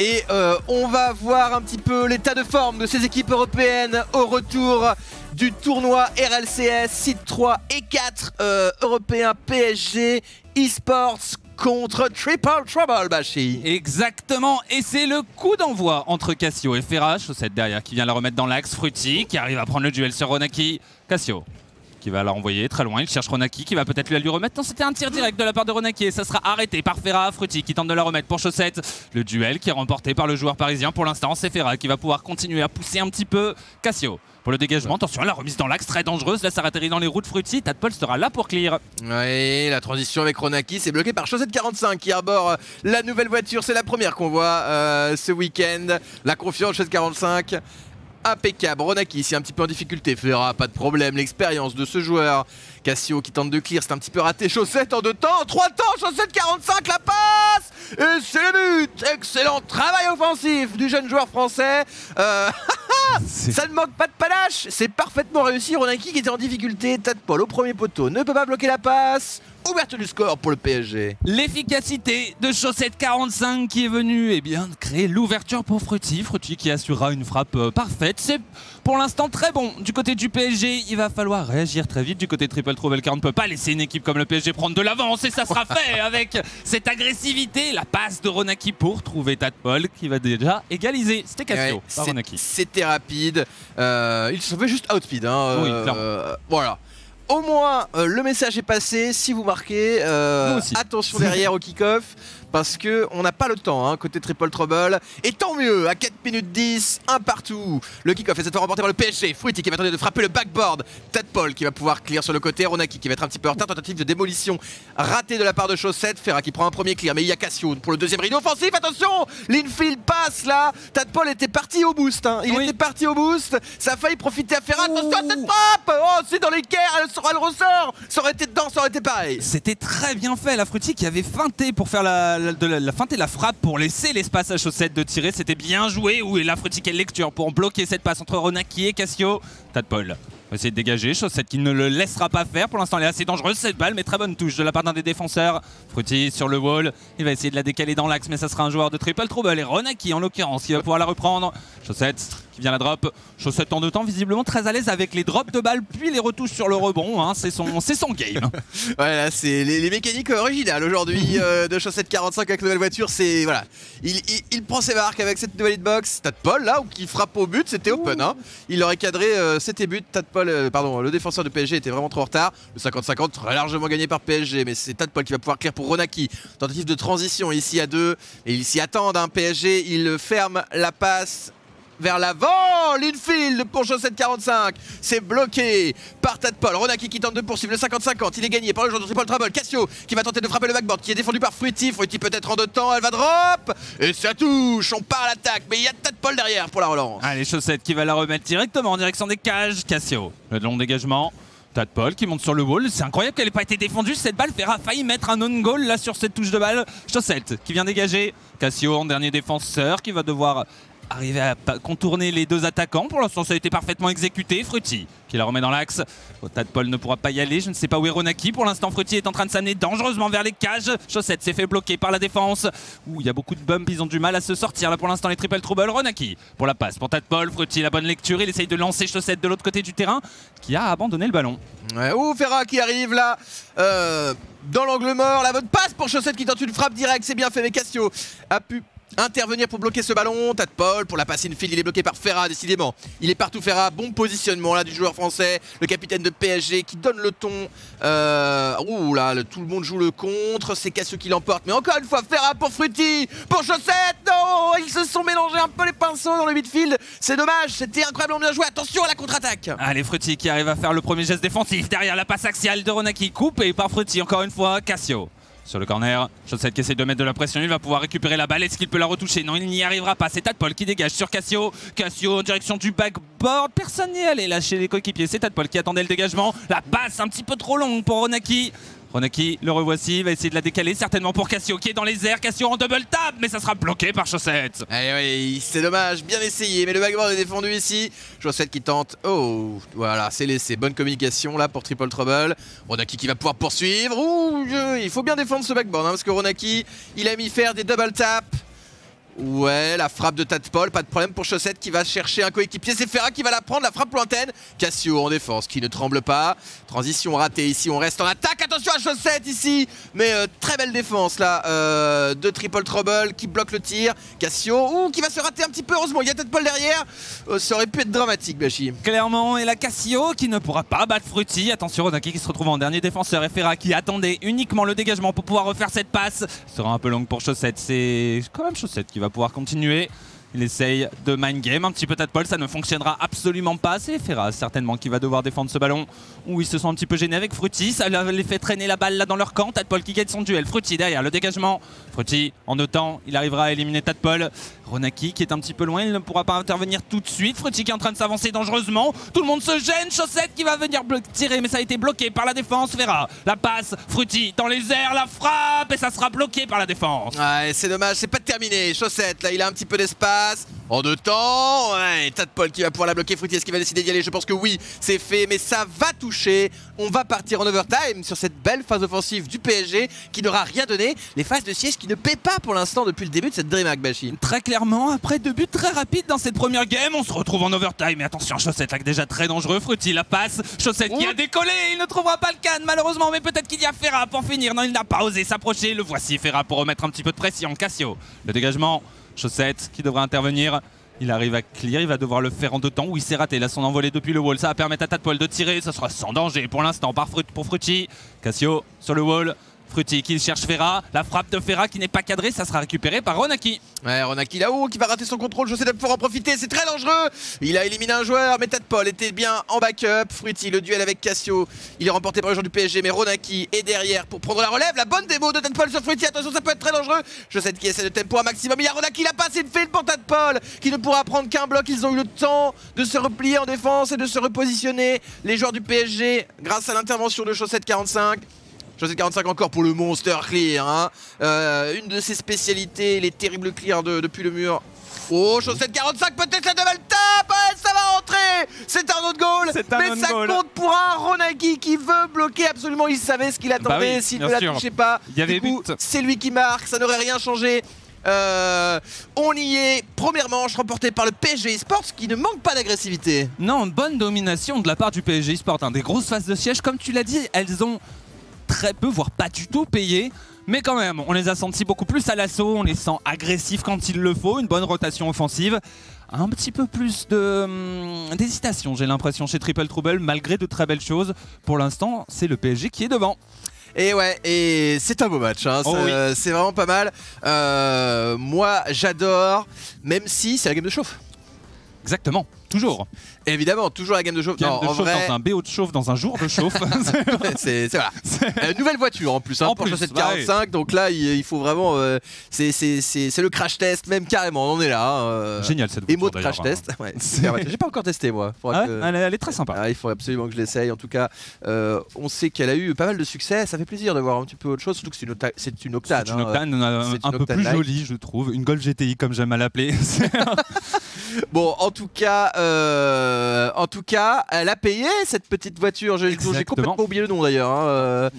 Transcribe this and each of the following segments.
Et euh, on va voir un petit peu l'état de forme de ces équipes européennes au retour du tournoi RLCS, site 3 et 4 euh, européens PSG eSports contre Triple Trouble, Bashi. Exactement, et c'est le coup d'envoi entre Cassio et Ferra, chaussette derrière qui vient la remettre dans l'axe, Fruity qui arrive à prendre le duel sur Ronaki, Cassio qui va la renvoyer très loin, il cherche Ronaki qui va peut-être lui, lui remettre, non c'était un tir direct de la part de Ronaki et ça sera arrêté par Ferra, Fruity qui tente de la remettre pour Chaussette, le duel qui est remporté par le joueur parisien pour l'instant, c'est Ferra qui va pouvoir continuer à pousser un petit peu Cassio pour le dégagement. Attention, la remise dans l'axe très dangereuse. Là, ça atterrit dans les routes Fruity. Tadpole sera là pour clear. Oui, la transition avec Ronaki, c'est bloqué par Chaussette 45 qui arbore la nouvelle voiture. C'est la première qu'on voit euh, ce week-end. La confiance Chaussette 45 impeccable. Ronaki ici un petit peu en difficulté. Fera pas de problème. L'expérience de ce joueur. Cassio qui tente de clear, c'est un petit peu raté. Chaussette en deux temps, trois temps, Chaussette 45, la passe Et c'est le but Excellent travail offensif du jeune joueur français. Euh, ça ne manque pas de panache, c'est parfaitement réussi. Ronaki qui était en difficulté, Paul au premier poteau, ne peut pas bloquer la passe ouverte du score pour le PSG. L'efficacité de Chaussette 45 qui est venue eh bien, créer l'ouverture pour Frutti. Frutti qui assurera une frappe euh, parfaite. C'est pour l'instant très bon du côté du PSG. Il va falloir réagir très vite du côté de Triple Trouble car on ne peut pas laisser une équipe comme le PSG prendre de l'avance et ça sera fait avec cette agressivité. La passe de Ronaki pour trouver Tadpol qui va déjà égaliser. C'était Cassio C'était rapide. Euh, il se fait juste outspeed. Hein, oui, euh, voilà au moins euh, le message est passé. Si vous marquez, attention derrière au kick-off parce que on n'a pas le temps hein, côté Triple Trouble. Et tant mieux, à 4 minutes 10, un partout. Le kick-off est cette fois remporté par le PSG. Fruity qui va tenter de frapper le backboard. Paul qui va pouvoir clear sur le côté. Ronaki qui va être un petit peu en retard. Tentative de démolition ratée de la part de Chaussette. Ferra qui prend un premier clear, mais il y a Cassio pour le deuxième rideau offensif. Attention L'infield passe là. Paul était parti au boost. Hein. Il était parti au boost. Ça a failli profiter à Ferra. Attention à cette frappe Oh, c'est dans les elle, elle le ressort. Ça aurait été dedans, ça aurait été pareil. C'était très bien fait. La Fruity qui avait feinté pour faire la la, de la, feinte et la frappe pour laisser l'espace à Chaussette de tirer. C'était bien joué. Où est la quelle lecture pour bloquer cette passe entre Ronaki et Cassio Tadpole va essayer de dégager. Chaussette qui ne le laissera pas faire. Pour l'instant, elle est assez dangereuse cette balle, mais très bonne touche de la part d'un des défenseurs. Fruity sur le wall. Il va essayer de la décaler dans l'axe, mais ça sera un joueur de triple trouble. Et Ronaki, en l'occurrence, qui va pouvoir la reprendre. Chaussette vient la drop. Chaussette en deux temps, visiblement très à l'aise avec les drops de balles, puis les retouches sur le rebond. Hein. C'est son, son game. voilà, c'est les, mécaniques originales aujourd'hui euh, de Chaussette 45 avec la nouvelle voiture. C'est voilà, il, prend ses marques avec cette nouvelle hitbox. Tad Paul là, ou qui frappe au but, c'était open. Hein. Il aurait cadré, euh, c'était but. Tad Paul, euh, pardon, le défenseur de PSG était vraiment trop en retard. Le 50-50 très largement gagné par PSG, mais c'est Tad Paul qui va pouvoir clear pour Ronaki. Tentative de transition ici à deux, et ils s'y attendent. Hein. PSG, il ferme la passe vers l'avant. L'infield pour Chaussette 45. C'est bloqué par Tadpol. Ronaki qui tente de poursuivre le 50-50. Il est gagné par le joueur de Triple Trouble. Cassio qui va tenter de frapper le backboard qui est défendu par Fruity. Fruity peut-être en deux temps. Elle va drop. Et ça touche. On part à l'attaque. Mais il y a Tadpol derrière pour la relance. Allez, Chaussette qui va la remettre directement en direction des cages. Cassio. Le long dégagement. Tadpol qui monte sur le wall. C'est incroyable qu'elle n'ait pas été défendue. Cette balle fera failli mettre un on-goal là sur cette touche de balle. Chaussette qui vient dégager. Cassio en dernier défenseur qui va devoir arriver à contourner les deux attaquants. Pour l'instant, ça a été parfaitement exécuté. Frutti qui la remet dans l'axe. Paul ne pourra pas y aller. Je ne sais pas où est Ronaki. Pour l'instant, Frutti est en train de s'amener dangereusement vers les cages. Chaussette s'est fait bloquer par la défense. Ouh, il y a beaucoup de bumps. Ils ont du mal à se sortir. Là, pour l'instant, les triple trouble. Ronaki pour la passe. Pour Paul Frutti, la bonne lecture. Il essaye de lancer Chaussette de l'autre côté du terrain qui a abandonné le ballon. Ouh, Ferra qui arrive là. Euh, dans l'angle mort. La bonne passe pour Chaussette qui tente une frappe directe. C'est bien fait. Mais Cassio a pu intervenir pour bloquer ce ballon. Tad Paul pour la passer une file, il est bloqué par Ferra décidément. Il est partout Ferra, bon positionnement là du joueur français, le capitaine de PSG qui donne le ton. Euh, ouh là, tout le monde joue le contre, c'est Cassio qui l'emporte. Mais encore une fois, Ferra pour Fruity, pour Chaussette, non Ils se sont mélangés un peu les pinceaux dans le midfield. C'est dommage, c'était incroyablement bien joué. Attention à la contre-attaque. Allez, Fruity qui arrive à faire le premier geste défensif derrière la passe axiale de Ronaki, coupé par Fruity encore une fois, Cassio sur le corner. Chaussette qui essaie de mettre de la pression, il va pouvoir récupérer la balle. Est-ce qu'il peut la retoucher Non, il n'y arrivera pas. C'est Tadpol qui dégage sur Cassio. Cassio en direction du backboard. Personne n'y allait lâcher les coéquipiers. C'est Tadpol qui attendait le dégagement. La passe un petit peu trop longue pour Ronaki. Ronaki, le revoici, va essayer de la décaler, certainement pour Cassio qui est dans les airs. Cassio en double tap, mais ça sera bloqué par Chaussette. Allez, oui, c'est dommage, bien essayé, mais le backboard est défendu ici. Chaussette qui tente. Oh, voilà, c'est laissé. Bonne communication là pour Triple Trouble. Ronaki qui va pouvoir poursuivre. Ouh, il faut bien défendre ce backboard, hein, parce que Ronaki, il a mis faire des double taps. Ouais, la frappe de Tadpol, pas de problème pour Chaussette qui va chercher un coéquipier. C'est Ferra qui va la prendre, la frappe lointaine. Cassio en défense qui ne tremble pas. Transition ratée ici, on reste en attaque. Attention à Chaussette ici. Mais euh, très belle défense là euh, de Triple Trouble qui bloque le tir. Cassio, ouh, qui va se rater un petit peu. Heureusement, il y a Tadpol derrière. Euh, ça aurait pu être dramatique, Bashi. Clairement, et la Cassio qui ne pourra pas battre Frutti. Attention, Ronaki qui se retrouve en dernier défenseur et Ferra qui attendait uniquement le dégagement pour pouvoir refaire cette passe. sera un peu longue pour Chaussette. C'est quand même Chaussette qui va pouvoir continuer. Il essaye de mind game, un petit peu Paul, ça ne fonctionnera absolument pas. C'est Ferraz certainement qui va devoir défendre ce ballon. Où ils se sont un petit peu gênés avec Frutti, ça les fait traîner la balle là dans leur camp. Paul qui gagne son duel, Frutti derrière le dégagement. Frutti en deux temps, il arrivera à éliminer Paul. Ronaki qui est un petit peu loin, il ne pourra pas intervenir tout de suite. Frutti qui est en train de s'avancer dangereusement. Tout le monde se gêne, Chaussette qui va venir tirer mais ça a été bloqué par la défense. Ferra, la passe, Frutti dans les airs, la frappe et ça sera bloqué par la défense. Ouais, c'est dommage, c'est pas terminé. Chaussette, là il a un petit peu d'espace. En deux temps, ouais, Paul qui va pouvoir la bloquer. Fruity, est-ce qu'il va décider d'y aller? Je pense que oui, c'est fait, mais ça va toucher. On va partir en overtime sur cette belle phase offensive du PSG qui n'aura rien donné. Les phases de siège qui ne paient pas pour l'instant depuis le début de cette DreamHack Bashi. Très clairement, après deux buts très rapides dans cette première game, on se retrouve en overtime. Mais attention, Chaussette là déjà très dangereux. Fruity la passe. Chaussette qui a décollé. Il ne trouvera pas le can malheureusement, mais peut-être qu'il y a Ferra pour finir. Non, il n'a pas osé s'approcher. Le voici Ferra pour remettre un petit peu de pression. Cassio, le dégagement. Chaussette qui devrait intervenir. Il arrive à clear, il va devoir le faire en deux temps. où il s'est raté, a son envolé depuis le wall. Ça va permettre à Tadpole de tirer, ça sera sans danger pour l'instant par pour Frutti. Cassio sur le wall, Frutti qui cherche Ferra. La frappe de Ferra qui n'est pas cadrée, ça sera récupéré par Ronaki. Ouais, Ronaki là-haut qui va rater son contrôle. Je sais de pouvoir en profiter, c'est très dangereux. Il a éliminé un joueur, mais Paul était bien en backup. Frutti, le duel avec Cassio, il est remporté par le joueur du PSG, mais Ronaki est derrière pour prendre la relève. La bonne démo de Paul sur Frutti. Attention, ça peut être très dangereux. Sais qui essaie de tempo un maximum. Il y a Ronaki, il a passé le fil pour Paul qui ne pourra prendre qu'un bloc. Ils ont eu le temps de se replier en défense et de se repositionner. Les joueurs du PSG, grâce à l'intervention de Chaussette 45. Chaussette 45 encore pour le Monster Clear. Hein. Euh, une de ses spécialités, les terribles clears depuis le mur. Oh, Chaussette 45, peut-être la double tape Ça va rentrer C'est un autre goal Mais ça compte pour un Ronagi qui veut bloquer absolument. Il savait ce qu'il attendait. Bah S'il ne la touchait pas, c'est lui qui marque. Ça n'aurait rien changé. Euh, on y est, première manche remportée par le PSG Esports qui ne manque pas d'agressivité. Non, bonne domination de la part du PSG Esports. Hein. Des grosses phases de siège, comme tu l'as dit, elles ont très peu, voire pas du tout payé. Mais quand même, on les a sentis beaucoup plus à l'assaut, on les sent agressifs quand il le faut, une bonne rotation offensive. Un petit peu plus hum, d'hésitation, j'ai l'impression, chez Triple Trouble, malgré de très belles choses. Pour l'instant, c'est le PSG qui est devant. Et ouais, et c'est un beau match, hein. oh c'est vraiment pas mal. Euh, moi, j'adore, même si c'est la game de chauffe. Exactement, toujours. Évidemment, toujours la gamme de chauffe. Game de chauffe dans un BO de chauffe, dans un jour de chauffe. c'est voilà. Euh, nouvelle voiture en plus, hein, en Porsche 745. Donc là, il, faut vraiment. Euh, c'est le crash test, même carrément. On est là. Hein, euh, Génial cette voiture. Et de crash test. Ouais, J'ai pas encore testé moi. Ah elle, est très sympa. Ah, il faut absolument que je l'essaye. En tout cas, on sait qu'elle a eu pas mal de succès. Ça fait plaisir de voir un petit peu autre chose. Surtout que c'est une, une, octane. C'est une octane un, un peu plus jolie, je trouve. Une Golf GTI comme j'aime à l'appeler. bon, en tout cas. Euh, en tout cas, elle a payé cette petite voiture. J'ai complètement oublié le nom d'ailleurs. Hein. Euh,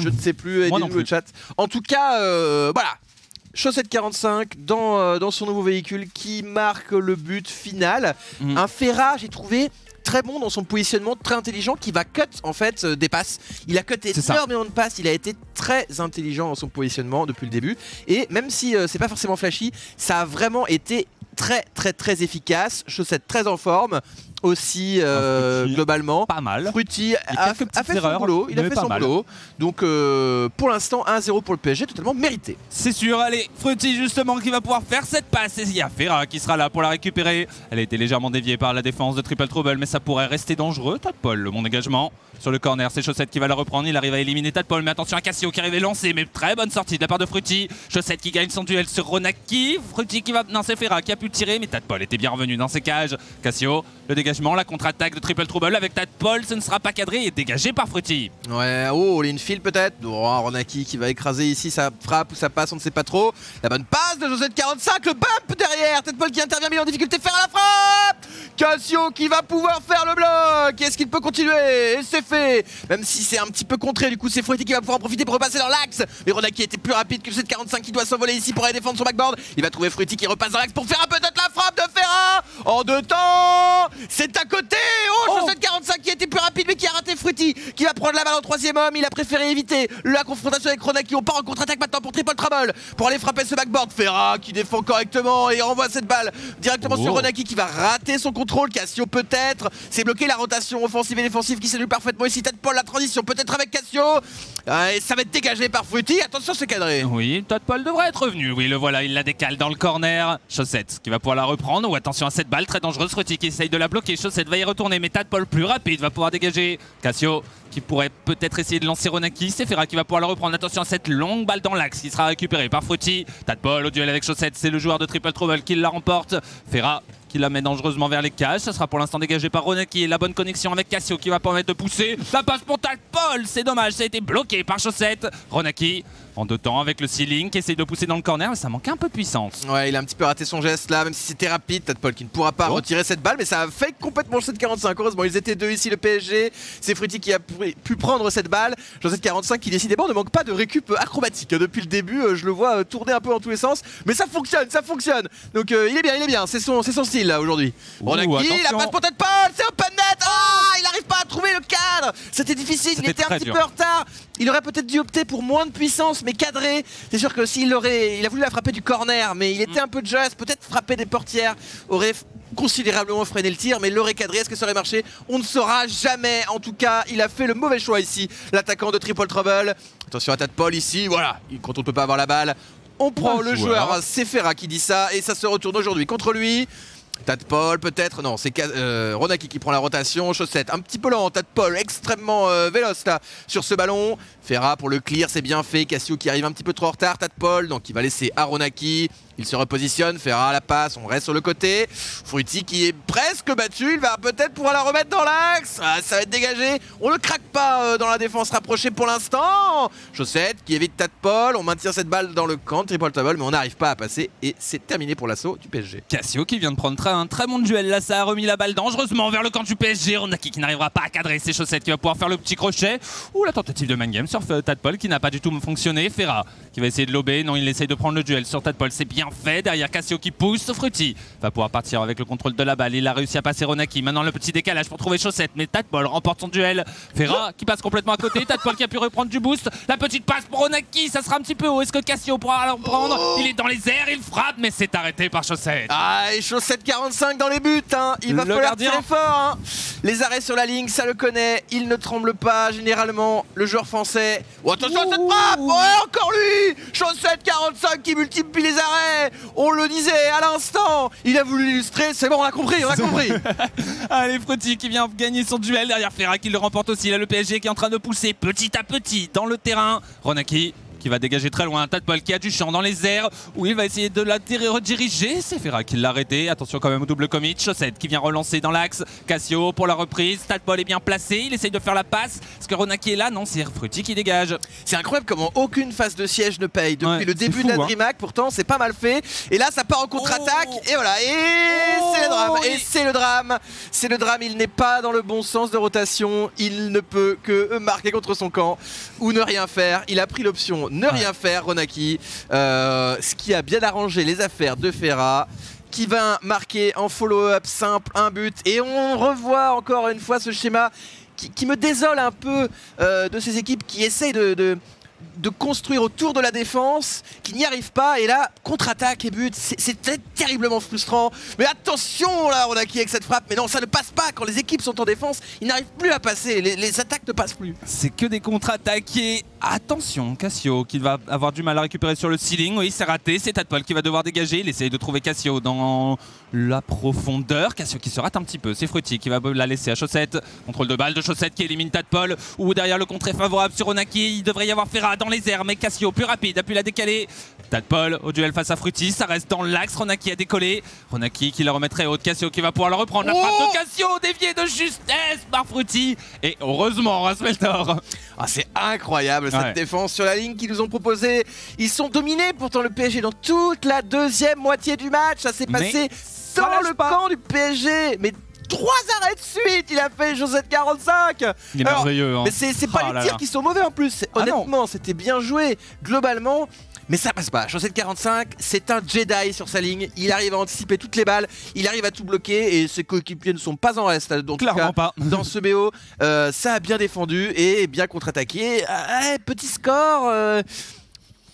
je ne sais plus. Moi le chat. En tout cas, euh, voilà. Chaussette 45 dans, dans son nouveau véhicule qui marque le but final. Mhm. Un Ferra, j'ai trouvé très bon dans son positionnement, très intelligent, qui va cut en fait des passes. Il a cuté énormément de passes, il a été très intelligent dans son positionnement depuis le début. Et même si c'est pas forcément flashy, ça a vraiment été très très très efficace, chaussette très en forme aussi euh, globalement. Pas mal. Fruity a, fait son boulot. Il a fait son boulot. Donc euh, pour l'instant 1-0 pour le PSG, totalement mérité. C'est sûr. Allez, Fruity justement qui va pouvoir faire cette passe. Et il y a Ferra qui sera là pour la récupérer. Elle a été légèrement déviée par la défense de Triple Trouble, mais ça pourrait rester dangereux. Paul, le bon dégagement sur le corner. C'est Chaussette qui va la reprendre. Il arrive à éliminer Paul, mais attention à Cassio qui arrive à lancer. Mais très bonne sortie de la part de Fruity. Chaussette qui gagne son duel sur Ronaki. Fruity qui va. Non, c'est Ferra qui a pu tirer, mais Paul était bien revenu dans ses cages. Cassio, le la contre-attaque de Triple Trouble avec Paul, ce ne sera pas cadré et dégagé par Fruity. Ouais, oh, l'infield peut-être. Oh, Ronaki qui va écraser ici, ça frappe ou ça passe, on ne sait pas trop. La bonne passe de Josette 45, le bump derrière. Paul qui intervient, mais en difficulté, faire la frappe Cassio qui va pouvoir faire le bloc. Est-ce qu'il peut continuer? Et c'est fait. Même si c'est un petit peu contré, du coup, c'est Fruity qui va pouvoir en profiter pour repasser dans l'axe. Mais Ronaki était plus rapide que le 745 qui doit s'envoler ici pour aller défendre son backboard. Il va trouver Fruity qui repasse dans l'axe pour faire peut-être la frappe de Ferra en deux temps. C'est à côté. Oh, Oh. 745 qui était plus rapide mais qui a raté Fruity qui va prendre la balle en troisième homme. Il a préféré éviter la confrontation avec Ronaki. On part en contre-attaque maintenant pour Triple Trouble pour aller frapper ce backboard. Ferra qui défend correctement et renvoie cette balle directement sur Oh. Ronaki qui va rater son contrôle. Cassio peut-être. C'est bloqué la rotation offensive et défensive qui s'annule parfaitement ici. Tête Paul la transition peut-être avec Cassio. Euh, et ça va être dégagé par Fruity. Attention c'est cadré. Oui, Todd Paul devrait être revenu. Oui, le voilà, il la décale dans le corner. Chaussette qui va pouvoir la reprendre. Ou attention à cette balle très dangereuse. Fruity qui essaye de la bloquer. Chaussette va y retourner, mais Paul plus rapide va pouvoir dégager. Cassio qui pourrait peut-être essayer de lancer Ronaki. C'est Ferra qui va pouvoir la reprendre. Attention à cette longue balle dans l'axe qui sera récupérée par. Todd Paul au duel avec Chaussette. C'est le joueur de Triple Trouble qui la remporte. Ferra qui la met dangereusement vers les cages. Ça sera pour l'instant dégagé par Ronaki et la bonne connexion avec Cassio qui va permettre de pousser. La passe pour Paul, c'est dommage, ça a été bloqué par Chaussette. Ronaki en deux temps avec le ceiling qui essaye de pousser dans le corner, mais ça manquait un peu de puissance. Ouais, il a un petit peu raté son geste là, même si c'était rapide. Tadpol qui ne pourra pas Oh. retirer cette balle, mais ça a fake complètement le 745. Heureusement, ils étaient deux ici, le PSG. C'est Fruity qui a pu prendre cette balle. Jean 745 qui décidément ne manque pas de récup acrobatique. Depuis le début, euh, je le vois euh, tourner un peu dans tous les sens, mais ça fonctionne, ça fonctionne. Donc euh, il est bien, il est bien. C'est son, c'est son style là aujourd'hui. On a qui la passe pour Tadpol, c'est open net. Ah, il n'arrive pas à trouver le cadre. C'était difficile, il était un petit dur. peu en retard. Il aurait peut-être dû opter pour moins de puissance, mais cadré. C'est sûr que s'il aurait, il a voulu la frapper du corner, mais il était un peu just. Peut-être frapper des portières aurait considérablement freiné le tir, mais il l'aurait cadré. Est-ce que ça aurait marché? On ne saura jamais. En tout cas, il a fait le mauvais choix ici, l'attaquant de Triple Trouble. Attention à Paul ici. Voilà, quand on ne peut pas avoir la balle, on prend Bon le joueur. joueur. C'est Ferra qui dit ça, et ça se retourne aujourd'hui contre lui. Paul peut-être, non, c'est euh, Ronaki qui prend la rotation, chaussette un petit peu lent, Paul extrêmement euh, véloce là sur ce ballon. Ferra pour le clear, c'est bien fait. Cassio qui arrive un petit peu trop en retard, Paul donc il va laisser à Ronaki. Il se repositionne, Ferra la passe, on reste sur le côté. Fruity qui est presque battu, il va peut-être pouvoir la remettre dans l'axe. Ah, ça va être dégagé. On ne craque pas euh, dans la défense rapprochée pour l'instant. Chaussette qui évite Paul, on maintient cette balle dans le camp Triple Table, mais on n'arrive pas à passer et c'est terminé pour l'assaut du PSG. Cassio qui vient de prendre un très bon duel là, ça a remis la balle dangereusement vers le camp du PSG. Ronaki qui n'arrivera pas à cadrer ses chaussettes, qui va pouvoir faire le petit crochet. Ou la tentative de man game sur euh, Tadpol qui n'a pas du tout fonctionné. Ferra qui va essayer de lober, non il essaye de prendre le duel sur Tadpol, c'est bien fait. Derrière Cassio qui pousse, Fruity va pouvoir partir avec le contrôle de la balle. Il a réussi à passer Ronaki. Maintenant le petit décalage pour trouver chaussette, mais Tadpol remporte son duel. Ferra qui passe complètement à côté, Tadpol qui a pu reprendre du boost. La petite passe pour Ronaki, ça sera un petit peu haut. Est-ce que Cassio pourra le prendre Il est dans les airs, il frappe, mais c'est arrêté par chaussette. Ah, et chaussette 45 dans les buts, hein. il va Le falloir gardien. tirer fort. hein. Les arrêts sur la ligne, ça le connaît, il ne tremble pas généralement, le joueur français. Oh, attention à cette frappe Ouais, encore lui Chaussette 45 qui multiplie les arrêts On le disait à l'instant, il a voulu l'illustrer, c'est bon, on a compris, on a compris Allez, Frutti qui vient gagner son duel derrière Ferra qui le remporte aussi. Là, le PSG qui est en train de pousser petit à petit dans le terrain. Ronaki qui va dégager très loin. Tadpol qui a du champ dans les airs où il va essayer de la diri- rediriger. C'est Ferra qui l'a arrêté. Attention quand même au double commit. Chaussette qui vient relancer dans l'axe. Cassio pour la reprise. Tadpol est bien placé. Il essaye de faire la passe. Est-ce que Ronaki est là? Non, c'est Frutti qui dégage. C'est incroyable comment aucune phase de siège ne paye depuis Ouais, le début fou, de la hein. DreamHack. Pourtant, c'est pas mal fait. Et là, ça part en contre-attaque. Oh. Et voilà. Et Oh, c'est le drame. Et oui. c'est le drame. C'est le drame. Il n'est pas dans le bon sens de rotation. Il ne peut que marquer contre son camp ou ne rien faire. Il a pris l'option ne rien faire, Ronaki. Euh, ce qui a bien arrangé les affaires de Ferra qui va marquer en follow-up simple un but et on revoit encore une fois ce schéma qui, qui me désole un peu euh, de ces équipes qui essayent de, de- de construire autour de la défense, qui n'y arrivent pas et là contre-attaque et but, c'est c'est ter- terriblement frustrant. Mais attention là, on a qui avec cette frappe, mais non ça ne passe pas quand les équipes sont en défense, ils n'arrivent plus à passer, les, attaques ne passent plus. C'est que des contre-attaqués. Attention, Cassio qui va avoir du mal à récupérer sur le ceiling. Oui, c'est raté. C'est Tadpol qui va devoir dégager. Il essaye de trouver Cassio dans la profondeur. Cassio qui se rate un petit peu. C'est Frutti qui va la laisser à Chaussette. Contrôle de balle de Chaussette qui élimine Tadpol. Ou derrière le contre favorable sur Onaki. Il devrait y avoir Ferra dans les airs. Mais Cassio plus rapide a pu la décaler. Tadpol au duel face à Frutti. Ça reste dans l'axe. Ronaki a décollé. Ronaki qui la remettrait haute. Cassio qui va pouvoir la reprendre. La Oh frappe de Cassio déviée de justesse par Frutti. Et heureusement, Rasmeltor. Ah, c'est incroyable cette Ouais. défense sur la ligne qu'ils nous ont proposé. Ils sont dominés pourtant le PSG dans toute la deuxième moitié du match. Ça s'est Mais passé ça dans le pas. camp du PSG. Mais Trois arrêts de suite, il a fait Josette 45 Il est Alors, merveilleux. hein. Mais c'est pas Oh les tirs là. qui sont mauvais en plus. Ah. Honnêtement, c'était bien joué globalement. Mais ça passe pas. Chaussette 45, c'est un Jedi sur sa ligne. Il arrive à anticiper toutes les balles. Il arrive à tout bloquer et ses coéquipiers ne sont pas en reste. Tout Clairement cas, pas. dans ce BO, euh, ça a bien défendu et bien contre-attaqué. Ah, petit score. euh,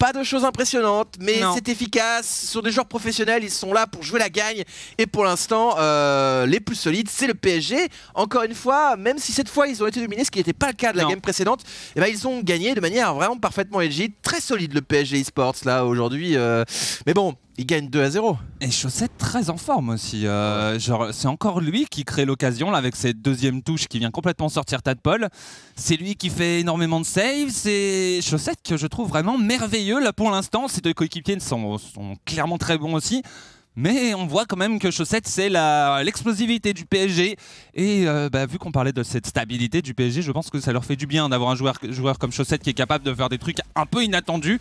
pas de choses impressionnantes, mais c'est efficace. Ce sont des joueurs professionnels, ils sont là pour jouer la gagne. Et pour l'instant, euh, les plus solides, c'est le PSG. Encore une fois, même si cette fois ils ont été dominés, ce qui n'était pas le cas de la Non. game précédente, eh ben, ils ont gagné de manière vraiment parfaitement edgy. Très solide le PSG eSports là aujourd'hui. euh, Mais bon, ils gagnent 2 à 0. Et Chaussette très en forme aussi. euh, c'est encore lui qui crée l'occasion avec cette deuxième touche qui vient complètement sortir Tadpole. C'est lui qui fait énormément de saves. C'est Chaussette que je trouve vraiment merveilleux là pour l'instant. Ces deux coéquipiers sont, clairement très bons aussi. Mais on voit quand même que Chaussette, c'est l'explosivité du PSG. Et euh, bah, vu qu'on parlait de cette stabilité du PSG, je pense que ça leur fait du bien d'avoir un joueur comme Chaussette qui est capable de faire des trucs un peu inattendus.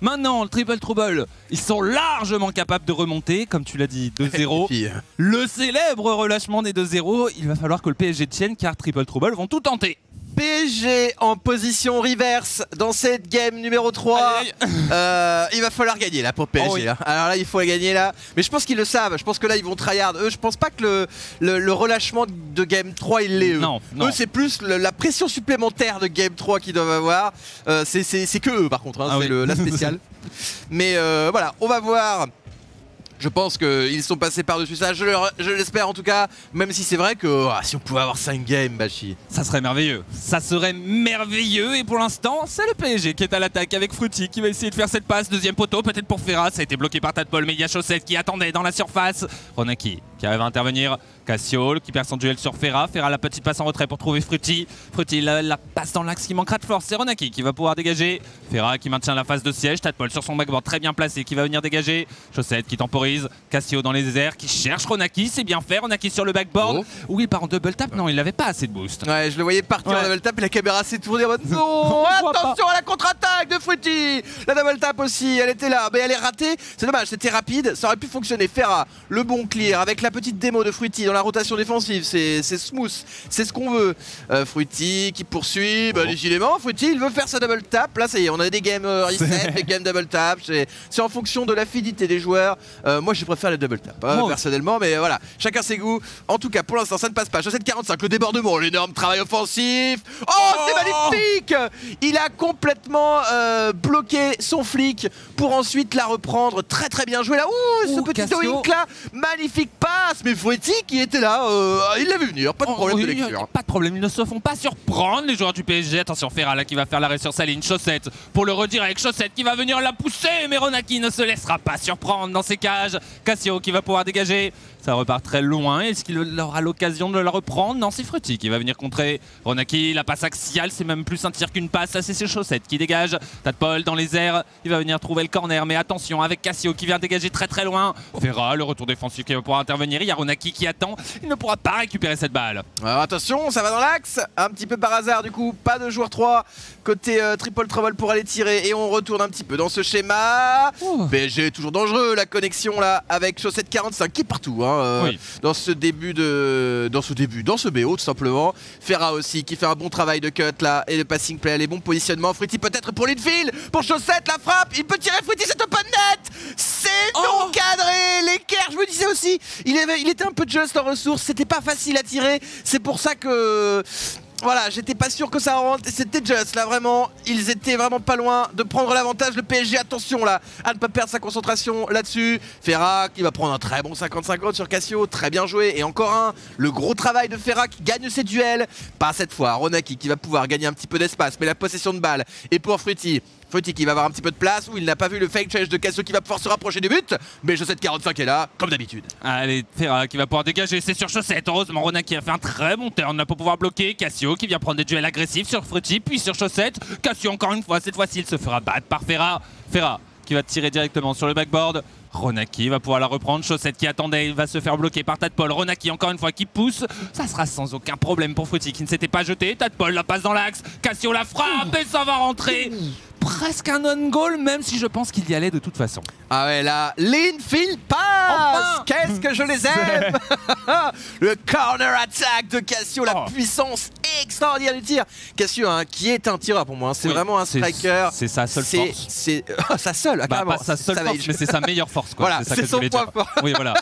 Maintenant, le Triple Trouble, ils sont largement capables de remonter, comme tu l'as dit, 2-0. Et puis, euh, le célèbre relâchement des 2-0, il va falloir que le PSG tienne car Triple Trouble vont tout tenter. PSG en position reverse dans cette game numéro 3. Aïe, aïe. Euh, il va falloir gagner là pour PSG. Oh oui. là. Alors là, il faut gagner là. Mais je pense qu'ils le savent. Je pense que là, ils vont tryhard. Eux, je pense pas que le, le, le relâchement de game 3, il l'est. Eux, Non, non. Eux, c'est plus le- la pression supplémentaire de game 3 qu'ils doivent avoir. Euh, c'est- c'est c'est que eux, par contre. hein. Ah c'est oui. la spéciale. Mais euh, voilà, on va voir. Je pense qu'ils sont passés par-dessus ça, je, l'espère en tout cas, même si c'est vrai que ah, si on pouvait avoir 5 games, Bachi. Ça serait merveilleux. Ça serait merveilleux et pour l'instant, c'est le PSG qui est à l'attaque avec Frutti qui va essayer de faire cette passe. Deuxième poteau, peut-être pour Ferrat. Ça a été bloqué par Tadpole, mais il y a Chaussette qui attendait dans la surface. Ronaki qui arrive à intervenir. Cassio qui perd son duel sur Ferrat. Ferrat la petite passe en retrait pour trouver Frutti. Frutti la, la passe dans l'axe qui manquera de force. C'est Ronaki qui va pouvoir dégager. Ferrat qui maintient la phase de siège. Tadpole sur son backboard très bien placé qui va venir dégager. Chaussette qui temporise. Cassio dans les airs qui cherche Ronaki. C'est bien fait. Ronaki sur le backboard. Oh. Oui, il part en double tap. Non, il n'avait pas assez de boost. Ouais, je le voyais partir Ouais. en double tap et la caméra s'est tournée en mode non Attention à la contre-attaque de Fruity La double tap aussi, elle était là, mais elle est ratée. C'est dommage, c'était rapide, ça aurait pu fonctionner. Ferra, le bon clear avec la petite démo de Fruity dans la rotation défensive, c'est smooth, c'est ce qu'on veut. Euh, Fruity qui poursuit, bah, décidément, Fruity il veut faire sa double tap. Là, ça y est, on a des games euh, reset, des games double tap. C'est en fonction de l'affidité des joueurs. Euh, moi, je préfère les double tap, hein, personnellement, mais voilà, chacun ses goûts. En tout cas, pour l'instant, ça ne passe pas. Chaussette 45, le débordement, l'énorme travail offensif. Oh, c'est Oh magnifique Il a complètement euh, bloqué son flic pour ensuite la reprendre. Très très bien joué là. Ouh, ce Ouh, petit doink là. Magnifique Mais Fouetti qui était là, euh, il l'a vu venir. Pas de Oh, problème oui, de lecture. Pas de problème, ils ne se font pas surprendre les joueurs du PSG. Attention, Ferra là qui va faire l'arrêt sur sa ligne. Chaussette pour le redirect. Chaussette qui va venir la pousser. Mais Ronaki ne se laissera pas surprendre dans ses cages. Cassio qui va pouvoir dégager. Ça repart très loin. Est-ce qu'il aura l'occasion de la reprendre? Non, c'est Frutti qui va venir contrer. Ronaki, la passe axiale, c'est même plus un tir qu'une passe. Là, c'est ses chaussettes qui dégagent. Tadpole dans les airs. Il va venir trouver le corner. Mais attention, avec Cassio qui vient dégager très très loin. Ferra, le retour défensif qui va pouvoir intervenir. Il y a Ronaki qui attend. Il ne pourra pas récupérer cette balle. Alors attention, ça va dans l'axe. Un petit peu par hasard du coup, pas de joueur 3 côté euh, triple trouble pour aller tirer et on retourne un petit peu dans ce schéma. PSG est toujours dangereux, la connexion là avec Chaussette 45 qui est partout hein, euh, Oui. dans ce début de dans ce début, dans ce BO tout simplement. Ferra aussi qui fait un bon travail de cut là et de passing play, les bons positionnements. Fruity peut-être pour l'infield, pour Chaussette la frappe, il peut tirer Fruity c'est open net. C'est Oh. non cadré, l'équerre, je me disais aussi, il, avait, il était un peu just en ressources, c'était pas facile à tirer, c'est pour ça que voilà, j'étais pas sûr que ça rentre. C'était just là, vraiment. Ils étaient vraiment pas loin de prendre l'avantage. Le PSG, attention là, à ne pas perdre sa concentration là-dessus. Ferra qui va prendre un très bon 50-50 sur Cassio. Très bien joué. Et encore un, le gros travail de Ferra qui gagne ses duels. Pas cette fois. Ronaki qui va pouvoir gagner un petit peu d'espace. Mais la possession de balle. Et pour Fruity. Fruity qui va avoir un petit peu de place où il n'a pas vu le fake change de Cassio qui va pouvoir se rapprocher du but. Mais Josette 45 est là, comme d'habitude. Allez, Ferra qui va pouvoir dégager, c'est sur Chaussette. Heureusement, Ronaki a fait un très bon turn pour pouvoir bloquer. Cassio qui vient prendre des duels agressifs sur Frutti, puis sur Chaussette. Cassio encore une fois, cette fois-ci, il se fera battre par Ferra. Ferra qui va tirer directement sur le backboard. Ronaki va pouvoir la reprendre. Chaussette qui attendait, il va se faire bloquer par Tadpole. Ronaki encore une fois qui pousse. Ça sera sans aucun problème pour Frutti qui ne s'était pas jeté. Tadpole la passe dans l'axe. Cassio la frappe et ça va rentrer. Presque un on-goal, même si je pense qu'il y allait de toute façon. Ah ouais, là, l'infield pass Enfin Qu'est-ce que je les aime Le corner attack de Cassio, la Oh. puissance extraordinaire du tir. Cassio, hein, qui est un tireur pour moi, hein, c'est Oui, vraiment un striker. C'est sa seule C'est force. c'est- sa seule, ah, Bah, carrément. pas sa seule Savage. force, mais c'est sa meilleure force. Quoi. Voilà, c'est son point fort. Oui, voilà.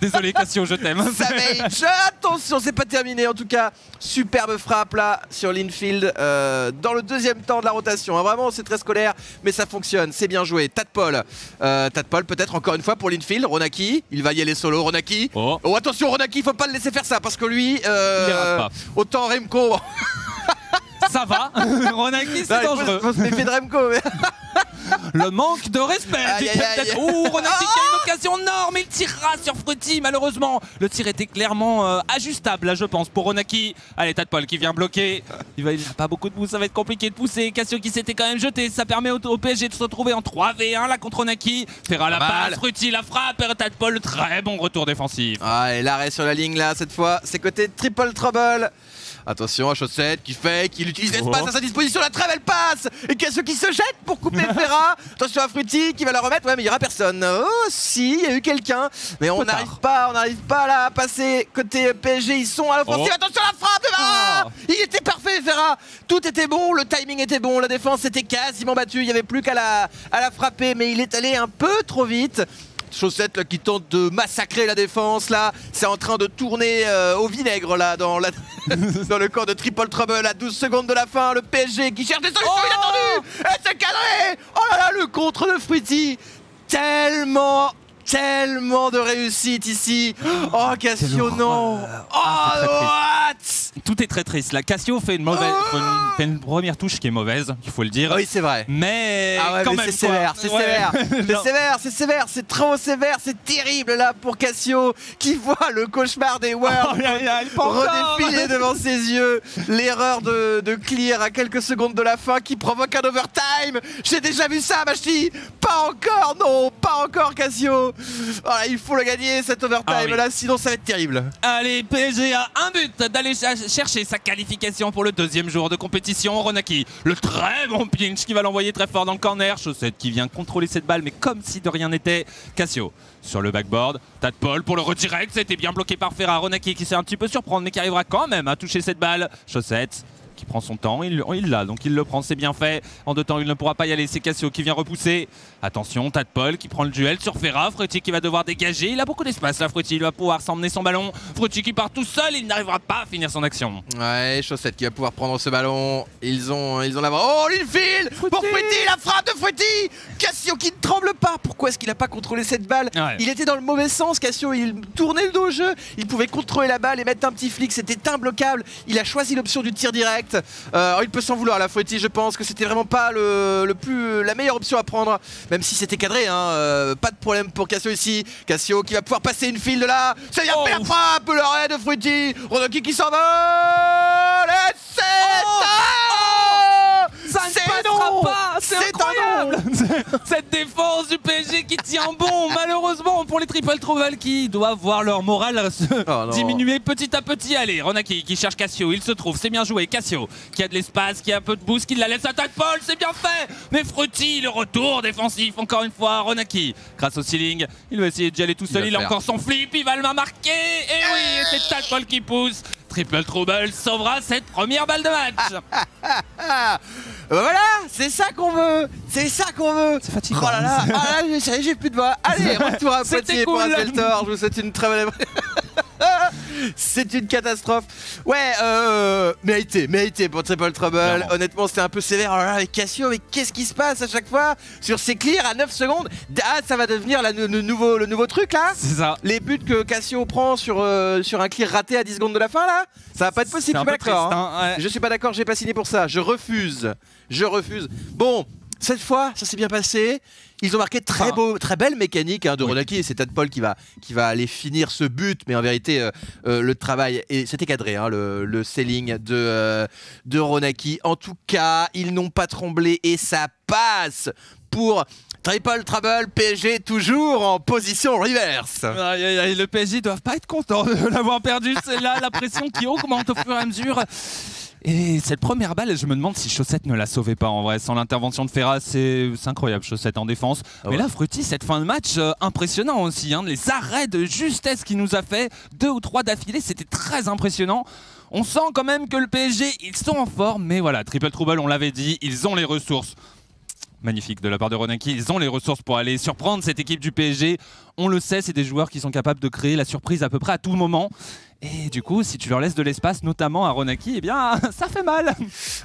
Désolé, Cassio, je t'aime. Savage, attention, c'est pas terminé en tout cas. Superbe frappe là sur l'infield euh, dans le deuxième temps de la rotation. hein. Vraiment, c'est très scolaire, mais ça fonctionne. C'est bien joué. Tadpol, euh, Tadpol peut-être encore une fois pour l'infield. Ronaki, il va y aller solo. Ronaki. Oh. Oh attention Ronaki, faut pas le laisser faire ça parce que lui, euh, Il les rate pas. autant Remco. Ça va. Ronaki, c'est dangereux. faut se méfier de Remco. mais- Le manque de respect Aïe, aïe, aïe. Ouh, Ronaki qui a une occasion énorme, il tirera sur Frutti, malheureusement. Le tir était clairement euh, ajustable, là, je pense, pour Ronaki. Allez, Tadpol qui vient bloquer. Il n'a pas beaucoup de boost, ça va être compliqué de pousser. Cassio qui s'était quand même jeté. Ça permet au, au PSG de se retrouver en 3v1 là contre Ronaki. Ferra la passe, Frutti la frappe, et Tadpol, très bon retour défensif. Ah, et l'arrêt sur la ligne là, cette fois, c'est côté triple trouble. Attention à Chaussette qui fait, qu'il utilise l'espace Oh. à sa disposition, la très belle passe Et Cassio qui se jette pour couper Ferra Attention à Frutti qui va la remettre, ouais mais il n'y aura personne. Oh si, il y a eu quelqu'un, mais on n'arrive pas, on n'arrive pas là à passer côté PSG, ils sont à l'offensive, Oh. attention à la frappe Oh. Il était parfait Ferra Tout était bon, le timing était bon, la défense était quasiment battue, il n'y avait plus qu'à la, à la frapper, mais il est allé un peu trop vite. Chaussette là, qui tente de massacrer la défense là, c'est en train de tourner euh, au vinaigre là dans, la- dans le corps de Triple Trouble. À 12 secondes de la fin, le PSG qui cherche des solutions Oh inattendues et c'est cadré Oh là là le contre de Fruity. Tellement Tellement de réussite ici. Oh non horreur. Oh Ah, Tout est très triste. Là, Cassio fait une mauvaise, Oh. fait une, fait une première touche qui est mauvaise, il faut le dire. Oui c'est vrai Mais Ah ouais, quand mais même, c'est sévère, c'est Ouais. sévère, c'est sévère, c'est sévère, c'est trop sévère, c'est terrible là pour Cassio qui voit le cauchemar des Worlds Oh, redéfiler devant ses yeux. L'erreur de, de Clear à quelques secondes de la fin qui provoque un overtime. J'ai déjà vu ça, Machti. Pas encore, non, pas encore, Cassio. Voilà, il faut le gagner cet overtime Ah oui. là, sinon ça va être terrible. Allez, PSG a un but d'aller ch- chercher sa qualification pour le deuxième jour de compétition. Ronaki, le très bon pinch qui va l'envoyer très fort dans le corner. Chaussette qui vient contrôler cette balle, mais comme si de rien n'était. Cassio sur le backboard. Tadpol pour le redirect. C'était bien bloqué par Ferra. Ronaki qui sait un petit peu surprendre, mais qui arrivera quand même à toucher cette balle. Chaussette qui prend son temps, il l'a, donc il le prend, c'est bien fait. En deux temps, il ne pourra pas y aller, c'est Cassio qui vient repousser. Attention, Tadpol qui prend le duel sur Ferra, Frutti qui va devoir dégager, il a beaucoup d'espace là, Frutti, il va pouvoir s'emmener son ballon. Frutti qui part tout seul, il n'arrivera pas à finir son action. Ouais, Chaussette qui va pouvoir prendre ce ballon. Ils ont, ils ont l'avant. Oh, l'infield pour Fruity, la frappe de Fruity. Cassio qui ne tremble pas. Pourquoi est-ce qu'il n'a pas contrôlé cette balle Ouais. Il était dans le mauvais sens, Cassio. Il tournait le dos au jeu. Il pouvait contrôler la balle et mettre un petit flic. C'était imbloquable. Il a choisi l'option du tir direct. Euh, il peut s'en vouloir, la Fruity. Je pense que c'était vraiment pas le, le plus, la meilleure option à prendre, même si c'était cadré. Hein. Euh, pas de problème pour Cassio ici. Cassio qui va pouvoir passer une file de là. C'est bien Oh. fait la frappe, le raid de Fruity. Rodoki qui s'en va. Et c'est Oh. Ça ne C'est passera non. pas C'est C'est un incroyable Cette défense du PSG qui tient bon, malheureusement pour les triple trouble qui doivent voir leur morale se Oh diminuer petit à petit. Allez, Ronaki qui cherche Cassio, il se trouve, c'est bien joué. Cassio qui a de l'espace, qui a un peu de boost, qui la laisse à Paul, c'est bien fait Mais Frutti, le retour défensif, encore une fois, Ronaki, grâce au ceiling, il va essayer d'y aller tout seul, il a faire. encore son flip, il va le marquer Et oui, c'est Tadpol qui pousse Triple Trouble sauvera cette première balle de match Ah, bah voilà, c'est ça qu'on veut, c'est ça qu'on veut. C'est fatigant. Oh là là, ah là, j'ai plus de voix. Allez, retour à Poitiers pour cool. un Sveltor. Je vous souhaite une très bonne. C'est une catastrophe. Ouais, euh, mérité, mérité pour Triple Trouble. Clairement. Honnêtement, c'était un peu sévère. Avec Cassio, mais qu'est-ce qui se passe à chaque fois sur ces clears à 9 secondes? Ah, ça va devenir la- le, nouveau, le nouveau truc là? C'est ça les buts que Cassio prend sur, euh, sur un clear raté à 10 secondes de la fin là, ça va pas être possible, je suis pas d'accord. hein. hein, ouais. Je suis pas d'accord, j'ai pas signé pour ça. Je refuse. Je refuse. Bon, cette fois, ça s'est bien passé. Ils ont marqué très Ah. beau, très belle mécanique hein, de Oui. Ronaki et c'est Tadpol qui va, qui va aller finir ce but. Mais en vérité, euh, euh, le travail et c'était cadré, hein, le, le selling de, euh, de Ronaki. En tout cas, ils n'ont pas tremblé et ça passe pour Triple Trouble PSG toujours en position reverse. Aïe, aïe, aïe, le PSG doivent pas être contents de l'avoir perdu. C'est là la pression qui augmente au fur et à mesure. Et cette première balle, je me demande si Chaussette ne la sauvait pas en vrai. Sans l'intervention de Ferra, c'est incroyable, Chaussette en défense. Ah Mais là, Frutti, cette fin de match, euh, impressionnant aussi. hein. Les arrêts de justesse qu'il nous a fait, deux ou trois d'affilée, c'était très impressionnant. On sent quand même que le PSG, ils sont en forme, mais voilà, Triple Trouble, on l'avait dit, ils ont les ressources. Magnifique de la part de Ronaki, ils ont les ressources pour aller surprendre cette équipe du PSG. On le sait, c'est des joueurs qui sont capables de créer la surprise à peu près à tout moment. Et du coup, si tu leur laisses de l'espace, notamment à Ronaki, eh bien, ça fait mal.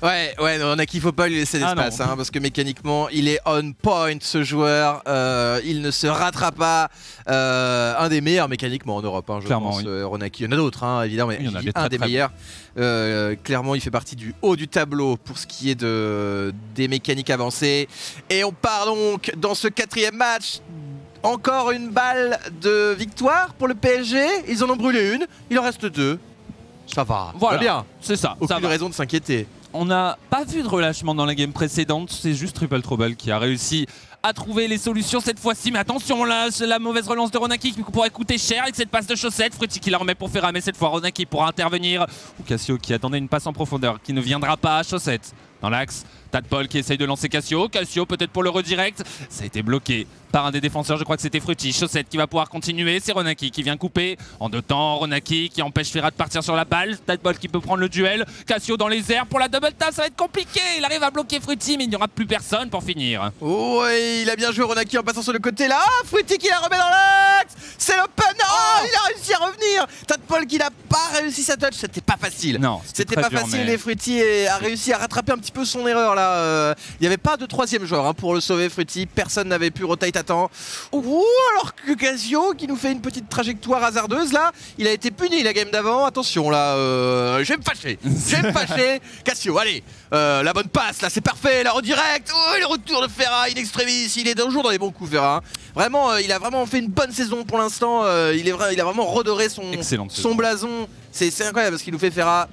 Ouais, ouais, on a qu'il faut pas lui laisser Ah l'espace, non. hein, parce que mécaniquement, il est on point ce joueur. euh, il ne se ratera pas. euh, un des meilleurs mécaniquement en Europe, hein, je Clairement, pense. oui. euh, Ronaki, il y en a d'autres, hein, évidemment, mais Oui, il y en a des très, un des très meilleurs. Euh, clairement, il fait partie du haut du tableau pour ce qui est de, des mécaniques avancées. Et on part donc dans ce quatrième match. Encore une balle de victoire pour le PSG. Ils en ont brûlé une. Il en reste deux. Ça va. Ça Voilà. va bien. C'est ça, ça Aucune va. raison de s'inquiéter. On n'a pas vu de relâchement dans la game précédente, c'est juste Triple Trouble qui a réussi à trouver les solutions cette fois-ci. Mais attention, là, c'est la mauvaise relance de Ronaki qui pourrait coûter cher avec cette passe de chaussette. Frutti qui la remet pour Ferra, mais cette fois Ronaki pourra intervenir. Ou Cassio qui attendait une passe en profondeur qui ne viendra pas à chaussette. Dans l'axe, Tadpol qui essaye de lancer Cassio. Cassio peut-être pour le redirect. Ça a été bloqué par un des défenseurs, je crois que c'était Frutti. Chaussette qui va pouvoir continuer. C'est Ronaki qui vient couper. En deux temps, Ronaki qui empêche Ferra de partir sur la balle. Tadpol qui peut prendre le duel. Cassio dans les airs pour la double tap, ça va être compliqué. Il arrive à bloquer Frutti, mais il n'y aura plus personne pour finir. Oh, et il a bien joué Ronaki en passant sur le côté là. Ah, Fruity qui la remet dans l'axe. C'est l'open. Oh, il a réussi à revenir. Tadpol qui n'a pas réussi sa touch. C'était pas facile. Non, C'était pas dur, facile mais- et Fruity est- a réussi à rattraper un petit peu son erreur là. Euh, Il n'y avait pas de troisième joueur hein, pour le sauver Fruity. Personne n'avait pu rotate à temps. Ouh, alors que Casio qui nous fait une petite trajectoire hasardeuse là, il a été puni la game d'avant. Attention là, euh, je vais me fâcher. Je vais me fâcher. Cassio, allez, euh, la bonne passe là, c'est parfait. La redirect. Oh, le retour de Ferra in extremis. Il est toujours dans les bons coups Ferra. Vraiment, euh, il a vraiment fait une bonne saison pour l'instant. Il, est vrai- il a vraiment redoré son, Excellente son saison. blason. C'est c'est incroyable parce qu'il nous fait Ferra.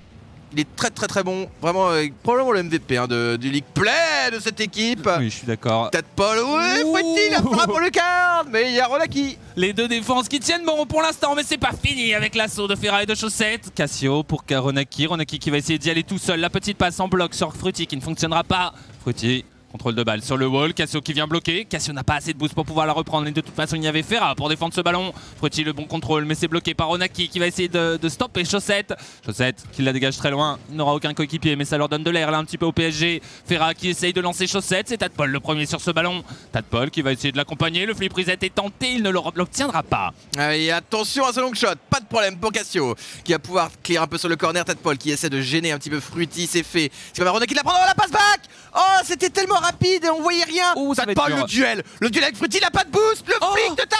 Il est très très très bon, vraiment euh, probablement le MVP hein, de, du League Play de cette équipe. Oui, je suis d'accord. Peut-être Paul, ouais, Ouh. faut-il la fera pour le quart, mais il y a Rolaki. Les deux défenses qui tiennent bon pour l'instant, mais c'est pas fini avec l'assaut de Ferra et de Chaussette. Cassio pour Ronaki. Ronaki qui va essayer d'y aller tout seul. La petite passe en bloc sur Frutti qui ne fonctionnera pas. Frutti. Contrôle de balle sur le wall, Cassio qui vient bloquer. Cassio n'a pas assez de boost pour pouvoir la reprendre. Et de toute façon, il y avait Ferra pour défendre ce ballon. Frutti le bon contrôle, mais c'est bloqué par Ronaki qui va essayer de, stopper Chaussette. Chaussette qui la dégage très loin. Il n'aura aucun coéquipier, mais ça leur donne de l'air là un petit peu au PSG. Ferra qui essaye de lancer Chaussette. C'est Tadpol le premier sur ce ballon. Tadpol qui va essayer de l'accompagner. Le flip reset est tenté, il ne l'obtiendra pas. Et attention à ce long shot, pas de problème pour Cassio qui va pouvoir clear un peu sur le corner. Paul qui essaie de gêner un petit peu Fruity, c'est fait. C'est comme Ronaki qui la prend dans la passe back. C'était tellement rapide et on voyait rien. Ouh, ça va Tête être Paul, dur. le duel, le duel avec Fruity, il a pas de boost. Le Oh. flic de ta.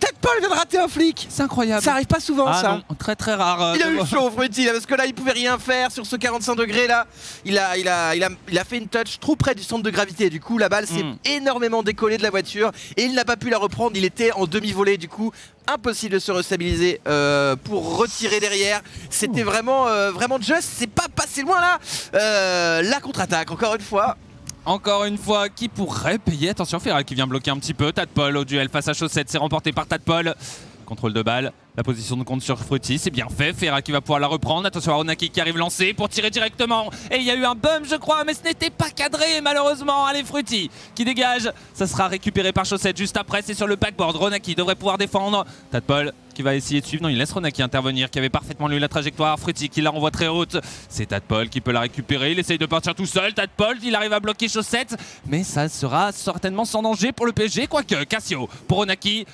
Tête Paul vient de rater un flic. C'est incroyable. Ça arrive pas souvent ah ça. non, très très rare. euh, Il a eu chaud Fruity là, parce que là il pouvait rien faire sur ce 45 degrés là. Il a, il a, il a, il a fait une touch trop près du centre de gravité. Du coup la balle s'est Mm. énormément décollée de la voiture et il n'a pas pu la reprendre. Il était en demi-volée du coup. Impossible de se restabiliser euh, pour retirer derrière. C'était vraiment, euh, vraiment just. C'est pas passé loin là. Euh, la contre-attaque encore une fois. Encore une fois, qui pourrait payer Attention, Ferra qui vient bloquer un petit peu. Tadpol au duel face à Chaussette, c'est remporté par Tadpol. Contrôle de balle, la position de compte sur Frutti, c'est bien fait. Ferra qui va pouvoir la reprendre. Attention à Ronaki qui arrive lancé pour tirer directement. Et il y a eu un bump, je crois, mais ce n'était pas cadré, malheureusement. Allez, Frutti qui dégage. Ça sera récupéré par Chaussette juste après. C'est sur le backboard. Ronaki devrait pouvoir défendre. Tadpol qui va essayer de suivre. Non, il laisse Ronaki intervenir, qui avait parfaitement lu la trajectoire. Frutti qui la renvoie très haute. C'est Tadpol qui peut la récupérer. Il essaye de partir tout seul. Tadpol, il arrive à bloquer Chaussette. Mais ça sera certainement sans danger pour le PSG. Quoique, Cassio pour Ronaki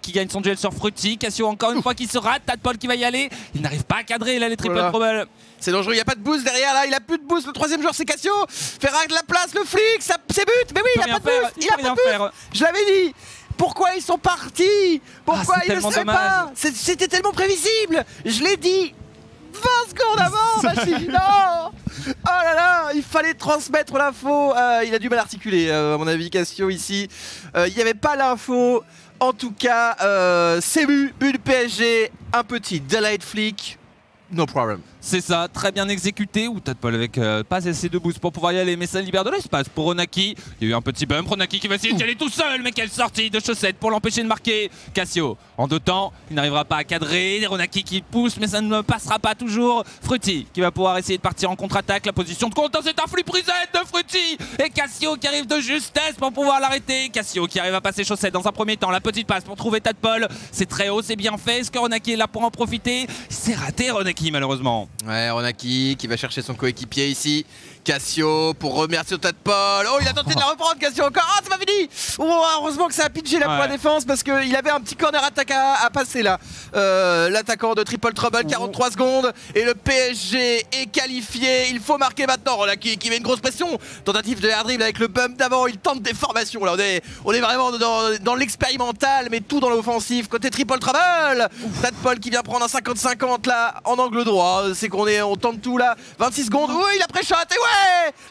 qui gagne son duel sur Frutti. Cassio encore une fois qui se rate. Tadpol qui va y aller. Il n'arrive pas à cadrer là les triple Voilà. trouble. C'est dangereux, il n'y a pas de boost derrière là, il a plus de boost. Le troisième joueur c'est Cassio. Ferra de la place, le flic, ça- c'est but. Mais oui, il peut a pas de boost. il Il a pas rien de boost. faire. Je l'avais dit. Pourquoi ils sont partis? Pourquoi Ah, ils ne savaient pas? C'était tellement prévisible. Je l'ai dit 20 secondes avant, Machine. Non Oh là là, il fallait transmettre l'info. Euh, il a du mal à articuler, euh, à mon avis, Cassio ici. Euh, Il n'y avait pas l'info. En tout cas, c'est but, but PSG. Un petit delight flick. no problem. C'est ça, très bien exécuté. Ou Tadpole avec euh, pas assez de boost pour pouvoir y aller, mais ça libère de l'espace pour Ronaki. Il y a eu un petit bump, Ronaki qui va essayer d'y aller tout seul, mais quelle sortie de chaussette pour l'empêcher de marquer. Cassio, en deux temps, il n'arrivera pas à cadrer. Ronaki qui pousse, mais ça ne passera pas toujours. Frutti qui va pouvoir essayer de partir en contre-attaque. La position de compte, c'est un flip reset de Frutti. Et Cassio qui arrive de justesse pour pouvoir l'arrêter. Cassio qui arrive à passer chaussette dans un premier temps. La petite passe pour trouver Tadpole. C'est très haut, c'est bien fait. Est-ce que Ronaki est là pour en profiter? C'est raté, Ronaki, malheureusement. Ouais, Ronaki qui va chercher son coéquipier ici. Cassio pour remercier au tas de Paul. Oh, il a tenté de la reprendre, Cassio encore. Ah, c'est pas fini oh, Heureusement que ça a pitché là pour la défense parce qu'il avait un petit corner attaque à, passer là. Euh, l'attaquant de Triple Trouble, 43 secondes. Et le PSG est qualifié. Il faut marquer maintenant. Qui met une grosse pression. Tentative de air dribble avec le bump d'avant. Il tente des formations. Là, on est, on est vraiment dans, l'expérimental, mais tout dans l'offensif. Côté Triple Trouble. Paul qui vient prendre un 50-50 là en angle droit. C'est qu'on est, on tente tout là. 26 secondes. Oui, il a pré-shot. Et ouais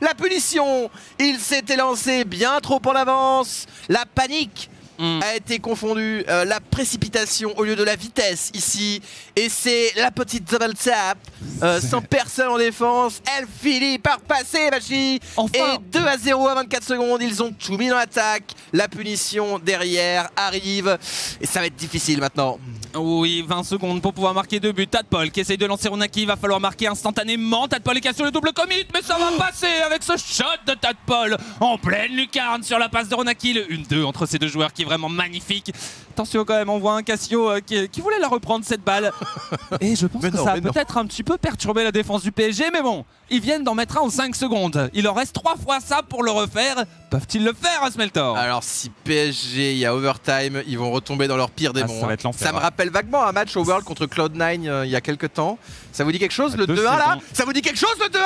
la punition Il s'était lancé bien trop en avance. La panique Mm. a été confondu euh, la précipitation au lieu de la vitesse ici. Et c'est la petite double tap. Euh, sans personne en défense. Elle finit par passer, Machi. Et 2 à 0 à 24 secondes. Ils ont tout mis dans l'attaque. La punition derrière arrive. Et ça va être difficile maintenant. Oui, 20 secondes pour pouvoir marquer deux buts. Tadpol qui essaye de lancer Ronaki. Il va falloir marquer instantanément. Tadpol est cassé sur le double commit. Mais ça va passer avec ce shot de Tadpol en pleine lucarne sur la passe de Ronaki. Le 1-2 entre ces deux joueurs qui vraiment magnifique. Attention quand même, on voit un Cassio euh, qui, voulait la reprendre cette balle. Et je pense que ça a peut-être un petit peu perturbé la défense du PSG, mais bon, ils viennent d'en mettre un en 5 secondes. Il leur reste 3 fois ça pour le refaire. Peuvent-ils le faire, à Smeltor? Alors si PSG, il y a overtime, ils vont retomber dans leur pire ah, démon. ça, ça me rappelle vaguement un match au World contre Cloud9 euh, il y a quelques temps. Ça vous dit quelque chose, le 2-1 là Ça vous dit quelque chose, le 2-1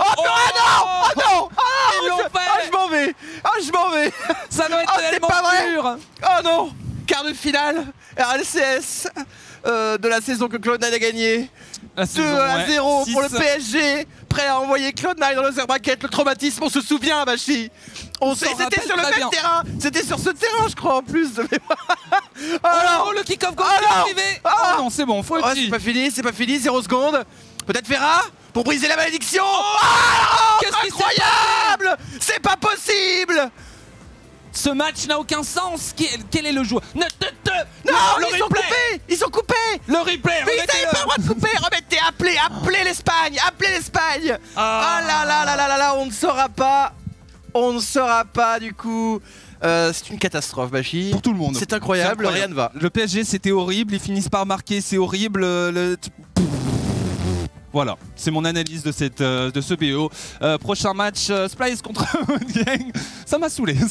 oh, oh, non Oh non Ils l'ont fait. Oh, je m'en vais. Oh, je m'en vais. Ça doit être oh, tellement pas vrai. Oh non quart de finale RLCS euh, de la saison que Cloud9 a gagné. 2 à 0 pour le PSG, prêt à envoyer Cloud9 dans le bracket. Le traumatisme, on se souvient, Bachi. On C'était sur le même terrain. C'était sur ce terrain, je crois, en plus. oh, oh, le kick-off goal oh, arrivé. Oh, non, c'est bon, faut oh, C'est pas fini, c'est pas fini, 0 secondes. Peut-être Ferra pour briser la malédiction. Oh, incroyable C'est pas possible ce match n'a aucun sens. Quel, est le joueur Non, ils sont coupés Ils sont coupés Le replay Mais ils n'avaient pas le droit de couper Remettez, appelez, appelez l'Espagne Appelez l'Espagne Ah oh là là là là là là On ne saura pas On ne saura pas du coup euh, c'est une catastrophe, Bachi. Pour tout le monde. C'est incroyable, rien ne va. Le PSG, c'était horrible. Ils finissent par marquer, c'est horrible. Le... Voilà, c'est mon analyse de, cette, euh, de ce BO. Euh, prochain match, Splice contre Gang. Ça m'a saoulé.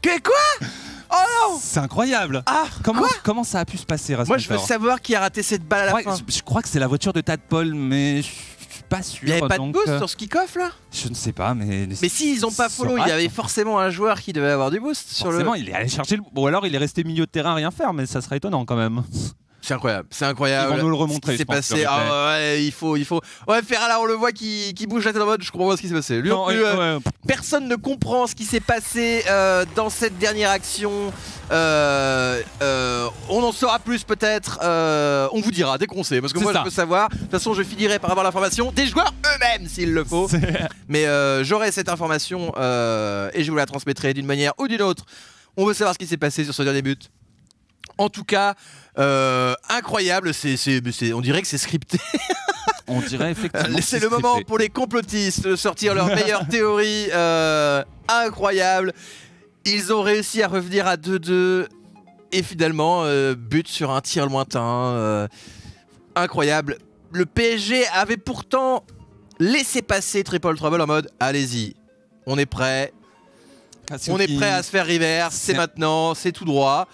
Que quoi? Oh non C'est incroyable Ah comment, comment ça a pu se passer, Rasmus Moi je veux savoir qui a raté cette balle à la fin. Je, crois que c'est la voiture de Tadpole, mais je suis pas sûr. Il n'y avait pas de boost euh, sur ce kick-off là? Je ne sais pas, mais... Mais si ils ont pas follow, il y avait forcément un joueur qui devait avoir du boost sur le... il est allé chercher le... Bon alors il est resté milieu de terrain à rien faire, mais ça serait étonnant quand même. C'est incroyable, c'est incroyable. Ils vont nous le remontrer. C'est passé. Ah ouais, il faut, il faut. Ouais, Ferra là, on le voit qui, qui bouge la tête en mode. Je comprends pas ce qui s'est passé. Lui, euh, personne ne comprend ce qui s'est passé euh, dans cette dernière action. Euh, on en saura plus peut-être. on vous dira dès qu'on sait, parce que moi je veux savoir. De toute façon, je finirai par avoir l'information des joueurs eux-mêmes s'il le faut. Mais j'aurai cette information et je vous la transmettrai d'une manière ou d'une autre. On veut savoir ce qui s'est passé sur ce dernier but. En tout cas, euh, incroyable, c'est, on dirait que c'est scripté. on dirait effectivement. C'est le moment pour les complotistes de sortir leur meilleure théorie. Euh, incroyable. Ils ont réussi à revenir à 2-2 et finalement, euh, but sur un tir lointain. incroyable. Le PSG avait pourtant laissé passer Triple Trouble en mode allez-y, on est prêt. On est prêt à se faire reverse, c'est maintenant, c'est tout droit.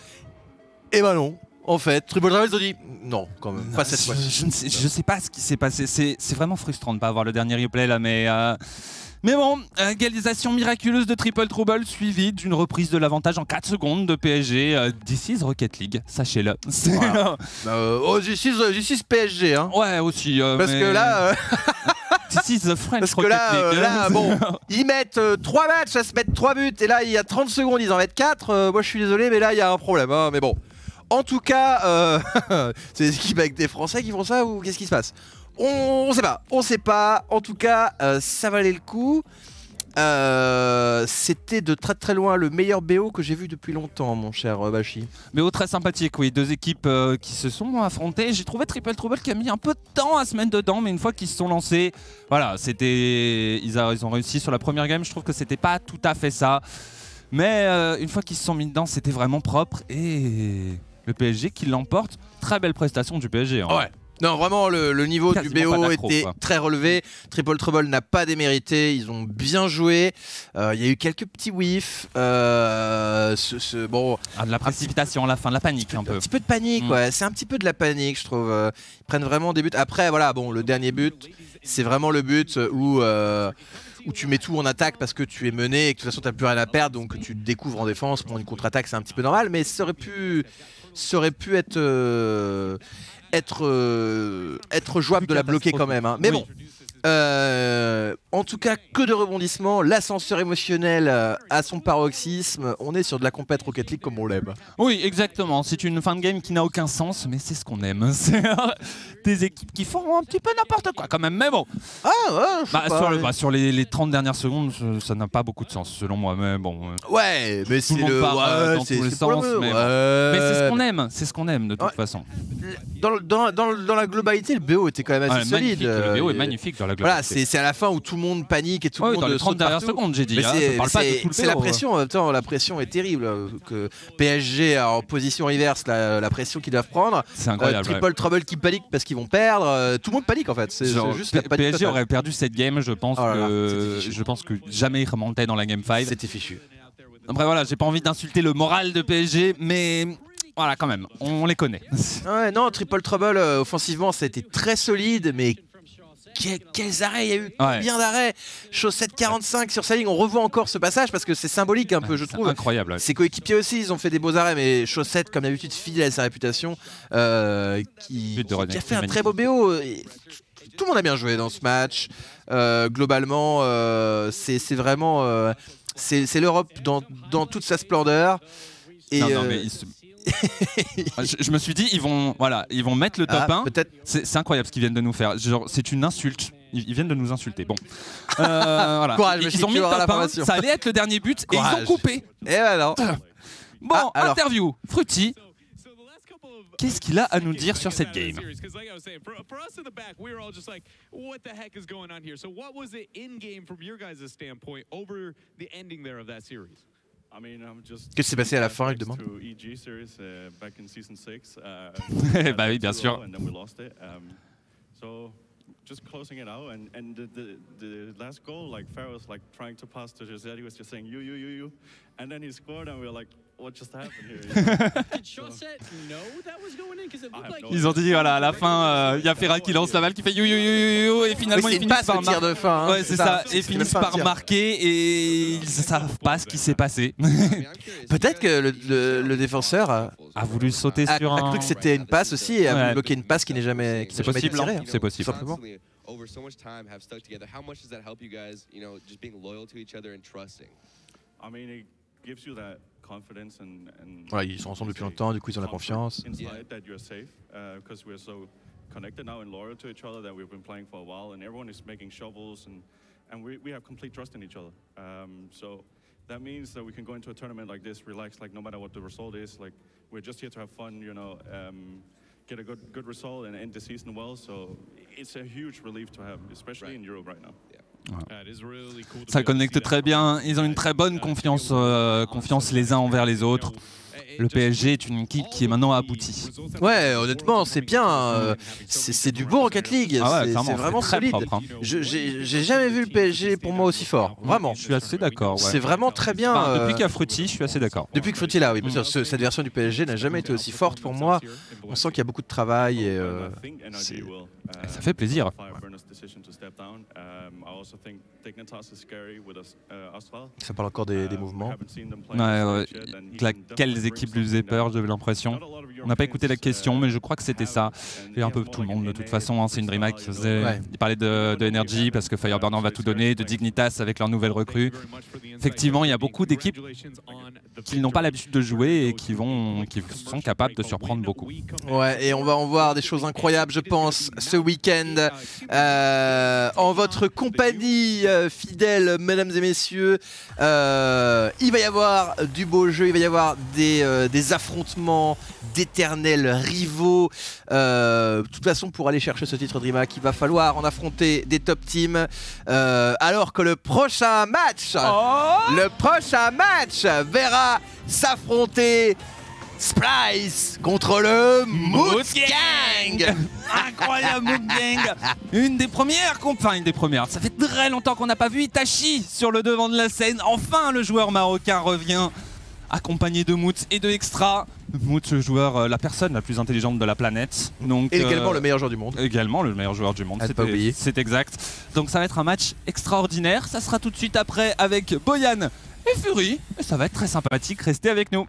Et bah non, en fait, Triple ont dit non, quand même, pas cette fois. Je, ne sais, je sais pas ce qui s'est passé. C'est vraiment frustrant de ne pas avoir le dernier replay là, mais. Euh, mais bon, égalisation miraculeuse de Triple Trouble suivie d'une reprise de l'avantage en 4 secondes de PSG. Euh, this is Rocket League, sachez-le. Bah, euh, oh, this is, PSG. Hein. Ouais, aussi. Parce que là. This is the French Parce que là, là bon, ils mettent 3 matchs à se mettre 3 buts et là il y a 30 secondes ils en mettent 4. moi je suis désolé mais là il y a un problème. Hein, mais bon, en tout cas, euh, c'est des équipes avec des Français qui font ça ou qu'est-ce qui se passe? On, on sait pas, on sait pas. En tout cas, euh, ça valait le coup. Euh, C'était de très très loin le meilleur BO que j'ai vu depuis longtemps, mon cher Bashi. Au très sympathique, oui. Deux équipes qui se sont affrontées. J'ai trouvé Triple Trouble qui a mis un peu de temps à se mettre dedans, mais une fois qu'ils se sont lancés, voilà, c'était. Ils, ont réussi sur la première game. Je trouve que c'était pas tout à fait ça. Mais une fois qu'ils se sont mis dedans, c'était vraiment propre. Et le PSG qui l'emporte. Très belle prestation du PSG. hein. Ouais. Non, vraiment, le, le niveau du BO était quoi. très relevé. Triple Trouble n'a pas démérité. Ils ont bien joué. Euh, Il y a eu quelques petits whiffs. Euh, ce- ce- bon, Ah, de la précipitation à la fin, de la panique un un peu. petit peu de panique, Mm. ouais. C'est un petit peu de la panique, je trouve. Euh, Ils prennent vraiment des buts. Après, voilà, bon, le dernier but, c'est vraiment le but où, euh, où tu mets tout en attaque parce que tu es mené et que de toute façon, tu n'as plus rien à perdre. Donc, tu te découvres en défense. Pour une contre-attaque, c'est un petit peu normal. Mais ça aurait pu, ça aurait pu être. euh, être, euh, être jouable de la bloquer quand même. hein. Mais bon, euh, en tout cas, que de rebondissements. L'ascenseur émotionnel euh, à son paroxysme. On est sur de la compète Rocket League comme on l'aime. Oui, exactement. C'est une fin de game qui n'a aucun sens, mais c'est ce qu'on aime. C'est des équipes qui font un petit peu n'importe quoi quand même. Mais bon, Ah ouais, je sais Bah, pas, sur, le- ouais. bah, sur les, les 30 dernières secondes, ça- n'a pas beaucoup de sens selon moi. Mais bon, euh, Ouais, mais c'est le euh, ouais, dans tous les sens, mais bon. ouais. mais c'est ce qu'on aime. C'est ce qu'on aime de toute Ouais. façon. Dans, le- dans, dans, le- dans la globalité, le BO était quand même assez solide. le BO est euh, magnifique dans la Voilà, globalité. c'est c'est à la fin où tout le monde panique et tout Ouais, le monde dans les saute 30 dernières secondes, j'ai dit. Hein, c'est la BO, pression même temps, la pression est terrible. euh, Que PSG en position reverse, la, la pression qu'ils doivent prendre. C'est Euh, incroyable. ouais. Triple Trouble qui panique parce qu'ils vont perdre. euh, tout le monde panique en fait. C'est juste la. PSG totale. aurait perdu cette game, je pense Oh là là, que je pense que jamais il remontait dans la game 5. C'était fichu. Après voilà, j'ai pas envie d'insulter le moral de PSG, mais voilà quand même, on les connaît. Ouais, non, Triple Trouble euh, offensivement, ça a été très solide, mais que- quels arrêts Il y a eu Ouais. combien d'arrêts Chaussette 45 sur sa ligne. On revoit encore ce passage parce que c'est symbolique un peu, je C'est trouve. incroyable. ouais. Ses coéquipiers aussi, ils ont fait des beaux arrêts, mais Chaussette, comme d'habitude, fidèle à sa réputation, euh, qui, a fait un très beau BO. Et tout le monde a bien joué dans ce match. Euh, globalement, euh, c'est vraiment. c'est l'Europe dans, dans toute sa splendeur. Et, non, non, mais ils se- je, je me suis dit, ils vont, voilà, ils vont mettre le top ah, 1. peut-être C'est incroyable ce qu'ils viennent de nous faire. Genre, c'est une insulte. Ils, ils viennent de nous insulter. Bon. Euh, voilà. Courage, ils, ils ont mis le top 1. l'information. Ça allait être le dernier but et ils ont coupé. Et alors Bon, Ah, alors. interview. Fruity, Qu'est-ce qu'il a à nous dire sur cette game? Qu'est-ce qui s'est passé à la fin, il demande to EG series uh, back in season 6. Uh, Bah oui, bien 2-0 sûr. Um, just closing it out and, and the, the, the last goal, like Farrell was like trying to pass to he was just saying you, you, you, you. And then he scored and we were like, what just happened here? Did know that was going in? Because it I looked have like no Ils ont dit, voilà, à la fin, il y a Ferra qui lance la balle, qui fait you, you, you, you, you, et finalement c'est ils finissent par le tir marquer. de fin. hein, Ouais, c'est ça. C'est Et même finissent pas un par marquer et ils ne savent pas ce qui s'est passé. Peut-être que le, le- le défenseur a, a voulu sauter a- sur a un. cru que c'était une passe aussi et a Ouais. bloquer une passe qui n'est jamais, qui C'est n'a jamais été possible, tirée, hein. hein. C'est possible. Tout simplement. constantly over so much time have stuck together. How much does that help you guys, you know, just being loyal to each other and trusting? I mean, it gives you that Voilà, ils sont ensemble depuis longtemps, du coup ils ont la confiance. You're safe because we're so connected now and loyal to each other that we've been playing for a while and everyone is making shovels and, and we, we have complete trust in each other. Um, so that means that we can go into a tournament like this, relax, like no matter what the result is, like we're just here to have fun, you know, um, get a good good result and end the season well. So it's a huge relief to have, especially Right. in Europe right now. To Ça connecte très bien. Ils ont une très bonne confiance, euh, uh, confiance les uns envers les autres. Le PSG est une équipe qui est maintenant aboutie. Ouais, honnêtement, c'est bien. euh, c'est du beau Rocket League. Ah ouais, c'est- vraiment très solide. propre. hein. Je- J'ai jamais vu le PSG pour moi aussi fort. Vraiment. Je suis assez d'accord. ouais. C'est vraiment très bien. Enfin, euh, depuis qu'il y a Fruity, je suis assez d'accord. Depuis que Frutti est là, oui, Mm. cette version du PSG n'a jamais été aussi forte pour moi. On sent qu'il y a beaucoup de travail et euh, Ça fait plaisir. Ça parle encore des, des mouvements. Ouais, ouais. Laquelle équipe lui faisait peur, j'avais l'impression. On n'a pas écouté la question, mais je crois que c'était ça. Et un peu tout le monde, de toute façon. hein, c'est une DreamHack qui faisait. Ouais. Il parlait de, de Energy parce que Fireburner va tout donner, de Dignitas avec leur nouvelle recrue. Effectivement, il y a beaucoup d'équipes qui n'ont pas l'habitude de jouer et qui, vont, qui sont capables de surprendre beaucoup. Ouais, et on va en voir des choses incroyables, je pense, ce week-end. Euh, en votre compagnie euh, fidèle, mesdames et messieurs, euh, il va y avoir du beau jeu, il va y avoir des, euh, des affrontements d'éternels rivaux. Euh, de toute façon, pour aller chercher ce titre DreamHack, il va falloir en affronter des top teams. Euh, alors que le prochain match, le prochain match verra s'affronter Splice contre le Moose Gang. Incroyable Moon Gang Une des premières, enfin une des premières. Ça fait très longtemps qu'on n'a pas vu Itachi sur le devant de la scène. Enfin, le joueur marocain revient accompagné de Moots et de Extra. Moots, le joueur, euh, la personne la plus intelligente de la planète. Donc, Et également euh, le meilleur joueur du monde. Également le meilleur joueur du monde, c'est exact. Donc ça va être un match extraordinaire. Ça sera tout de suite après avec Boyan et Fury. Ça va être très sympathique. Restez avec nous.